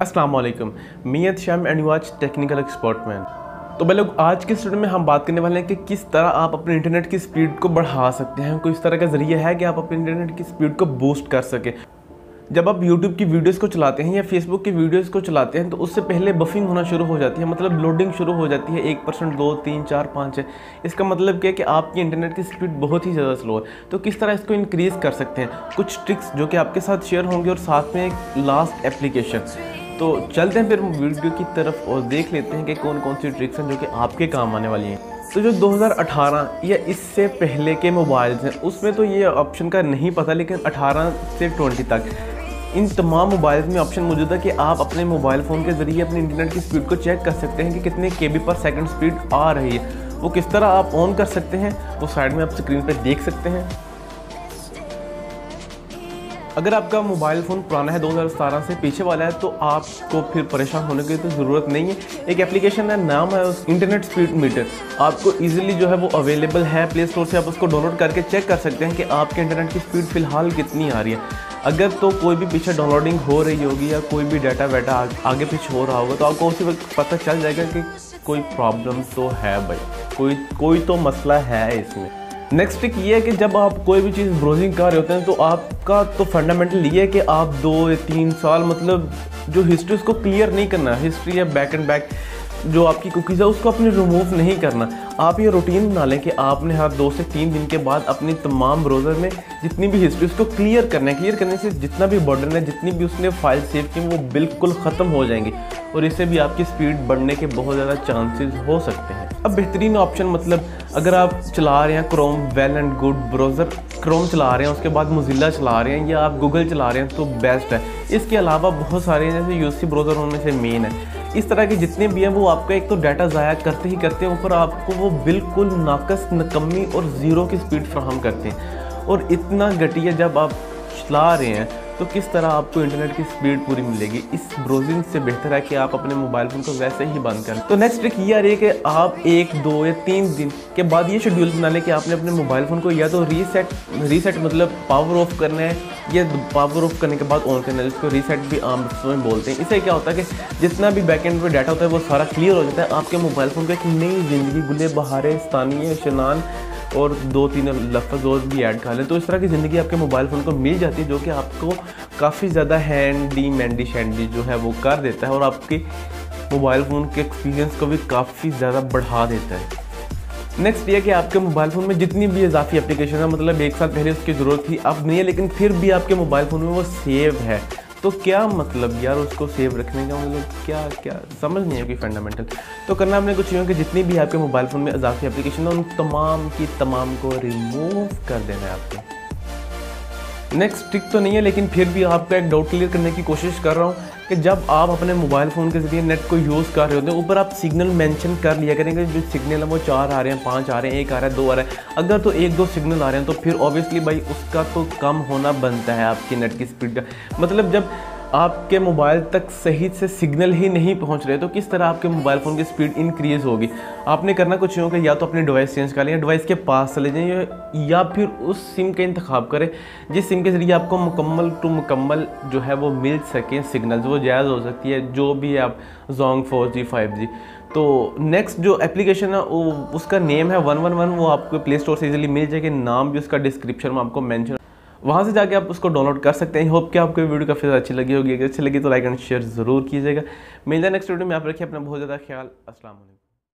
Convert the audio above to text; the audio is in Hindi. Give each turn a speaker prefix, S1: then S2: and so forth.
S1: वालेकुम मियत शाम and watch technical expert man तो भाई लोग, आज के स्टूडियो में हम बात करने वाले हैं कि किस तरह आप अपने इंटरनेट की स्पीड को बढ़ा सकते हैं, कोई इस तरह का ज़रिया है कि आप अपने इंटरनेट की स्पीड को बूस्ट कर सकें। जब आप YouTube की वीडियोस को चलाते हैं या Facebook की वीडियोस को चलाते हैं तो उससे पहले बफिंग होना शुरू हो जाती है मतलब लोडिंग शुरू हो जाती है, एक परसेंट, दो, तीन, चार, पाँच है इसका मतलब क्या है कि आपकी इंटरनेट की स्पीड बहुत ही ज़्यादा स्लो है। तो किस तरह इसको इंक्रीज़ कर सकते हैं? कुछ ट्रिक्स जो कि आपके साथ शेयर होंगे और साथ में एक लास्ट एप्लीकेशन तो चलते हैं फिर वीडियो की तरफ़ और देख लेते हैं कि कौन कौन सी ट्रिक्स हैं जो कि आपके काम आने वाली हैं। तो जो 2018 या इससे पहले के मोबाइल्स हैं, उसमें तो ये ऑप्शन का नहीं पता, लेकिन 18 से 20 तक। इन तमाम मोबाइल्स में ऑप्शन मौजूद है कि आप अपने मोबाइल फ़ोन के ज़रिए अपने इंटरनेट की स्पीड को चेक कर सकते हैं कि कितने के पर सेकेंड स्पीड आ रही है। वो किस तरह आप ऑन कर सकते हैं, वो साइड में आप स्क्रीन पर देख सकते हैं। अगर आपका मोबाइल फ़ोन पुराना है 2017 से पीछे वाला है तो आपको फिर परेशान होने की तो ज़रूरत नहीं है। एक एप्लीकेशन है, नाम है उस इंटरनेट स्पीड मीटर। आपको इजीली जो है वो अवेलेबल है प्ले स्टोर से। आप उसको डाउनलोड करके चेक कर सकते हैं कि आपके इंटरनेट की स्पीड फ़िलहाल कितनी आ रही है। अगर तो कोई भी पीछे डाउनलोडिंग हो रही होगी या कोई भी डाटा वाटा आगे पीछे हो रहा होगा तो आपको उसी वक्त पता चल जाएगा कि कोई प्रॉब्लम तो है भाई। कोई कोई तो मसला है इसमें। नेक्स्ट टिक ये है कि जब आप कोई भी चीज़ ब्राउजिंग कर रहे होते हैं तो आपका तो फंडामेंटल ये है कि आप दो या तीन साल मतलब जो हिस्ट्री उसको क्लियर नहीं करना हिस्ट्री या बैक एंड बैक जो आपकी कुकीज़ है, उसको अपने रिमूव नहीं करना। आप ये रूटीन बना लें कि आपने हर दो से तीन दिन के बाद अपनी तमाम ब्राउज़र में जितनी भी हिस्ट्री उसको क्लियर करना है। क्लियर करने से जितना भी बर्डन है, जितनी भी उसने फ़ाइल सेव की, वो बिल्कुल ख़त्म हो जाएँगी। और इससे भी आपकी स्पीड बढ़ने के बहुत ज़्यादा चांसेस हो सकते हैं। अब बेहतरीन ऑप्शन मतलब अगर आप चला रहे हैं Chrome well and good browser Chrome चला रहे हैं, उसके बाद मोजिला चला रहे हैं या आप गूगल चला रहे हैं तो बेस्ट है। इसके अलावा बहुत सारे जैसे यूसी ब्राउज़र उनमें से मेन है। इस तरह के जितने भी हैं, वो आपका एक तो डाटा ज़ाया करते ही करते हैं, ऊपर आपको वो बिल्कुल नाकस, नकम्मी और ज़ीरो की स्पीड फ्राहम करते हैं। और इतना घटिया जब आप चला रहे हैं तो किस तरह आपको इंटरनेट की स्पीड पूरी मिलेगी? इस ब्राउजिंग से बेहतर है कि आप अपने मोबाइल फ़ोन को वैसे ही बंद करें। तो नेक्स्ट ट्रिक ये आ रही है कि आप एक, दो या तीन दिन के बाद ये शेड्यूल बना लें कि आपने अपने मोबाइल फ़ोन को या तो रीसेट रीसेट मतलब पावर ऑफ़ करना है या पावर ऑफ़ करने के बाद ऑन करना है। जिसको रीसेट भी आम में बोलते हैं। इससे क्या होता है कि जितना भी बैक एंड पर डाटा होता है, वो सारा क्लियर हो जाता है। आपके मोबाइल फ़ोन को एक नई ज़िंदगी, गुले बहारे, स्थानीय, शनान और दो तीन लफ्ज़ और भी ऐड कर लें। तो इस तरह की ज़िंदगी आपके मोबाइल फ़ोन को मिल जाती है, जो कि आपको काफ़ी ज़्यादा हैंडी मैंडी शैंडी जो है वो कर देता है और आपके मोबाइल फ़ोन के एक्सपीरियंस को भी काफ़ी ज़्यादा बढ़ा देता है। नेक्स्ट ये कि आपके मोबाइल फ़ोन में जितनी भी इजाफी एप्लीकेशन है मतलब एक साल पहले उसकी ज़रूरत थी, अब नहीं है, लेकिन फिर भी आपके मोबाइल फ़ोन में वो सेव है। तो क्या मतलब यार उसको सेव रखने का मतलब क्या क्या? समझ नहीं है कोई फंडामेंटल तो करना हमने कुछ यूँ कि जितनी भी आपके मोबाइल फ़ोन में अजाफी एप्लीकेशन है, उन तमाम की तमाम को रिमूव कर देना है आपको। नेक्स्ट ट्रिक तो नहीं है, लेकिन फिर भी आपका एक डाउट क्लियर करने की कोशिश कर रहा हूँ कि जब आप अपने मोबाइल फ़ोन के ज़रिए नेट को यूज़ कर रहे होते हैं, ऊपर आप सिग्नल मेंशन कर लिया करेंगे, जो सिग्नल है वो चार आ रहे हैं, पाँच आ रहे हैं, एक आ रहा है, दो आ रहा है। अगर तो एक दो सिग्नल आ रहे हैं तो फिर ऑब्वियसली भाई उसका तो कम होना बनता है आपकी नेट की स्पीड का। मतलब जब आपके मोबाइल तक सही से सिग्नल ही नहीं पहुँच रहे तो किस तरह आपके मोबाइल फ़ोन की स्पीड इंक्रीज़ होगी? आपने करना कुछ यूँ कि या तो अपनी डिवाइस चेंज कर लें, या डिवाइस के पास चले जाएँ, या फिर उस सिम का इंतखब करें, जिस सिम के ज़रिए आपको मुकम्मल टू मुकम्मल जो है वो मिल सकें सिग्नल्स वो जायज़ हो सकती है, जो भी है आप जोंग फोर जी फाइव जी तो नेक्स्ट जो एप्लीकेशन है, वो, उसका नेम है वन वन वन वो आपको प्ले स्टोर से इजीली मिल जाएगी, नाम भी उसका डिस्क्रिप्शन में आपको मेंशन वहाँ से जाके आप उसको डाउनलोड कर सकते हैं। होप कि आपको वीडियो काफ़ी ज़्यादा अच्छी लगी होगी। अगर अच्छी लगी तो लाइक एंड शेयर ज़रूर कीजिएगा। मिलता है नेक्स्ट वीडियो में। आप रखिए अपना बहुत ज़्यादा ख्याल। असल